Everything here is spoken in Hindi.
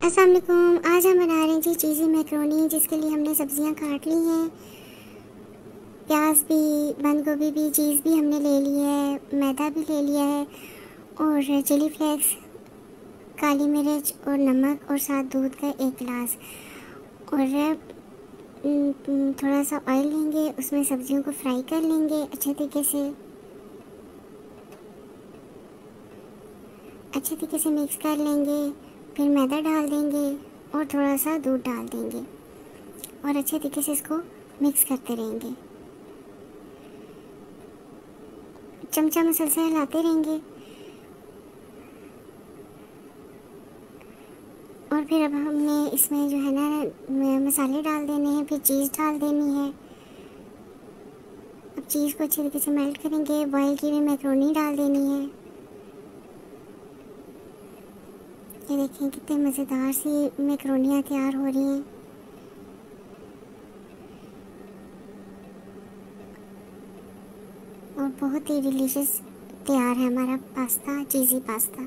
असलकुम आज हम बना रहे हैं जी चीज़ी मैक्रोनी, जिसके लिए हमने सब्ज़ियाँ काट ली हैं। प्याज भी, बंद गोभी भी, चीज़ भी हमने ले ली है, मैदा भी ले लिया है, और चिली फ्लेक्स, काली मिर्च, और नमक, और साथ दूध का एक गिलास। और थोड़ा सा ऑयल लेंगे, उसमें सब्जियों को फ्राई कर लेंगे अच्छे तरीके से। अच्छे तरीके से मिक्स कर लेंगे। फिर मैदा डाल देंगे और थोड़ा सा दूध डाल देंगे और अच्छे तरीके से इसको मिक्स करते रहेंगे। चमचा मसलसा हिलाते रहेंगे। और फिर अब हमने इसमें जो है ना मसाले डाल देने हैं, फिर चीज़ डाल देनी है। अब चीज़ को अच्छे तरीके से मेल्ट करेंगे। बॉयल की हुई मैक्रोनी डाल देनी है। ये देखें कितने मज़ेदार सी मैक्रोनियाँ तैयार हो रही हैं। और बहुत ही डिलीशियस तैयार है हमारा पास्ता, चीज़ी पास्ता।